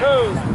two,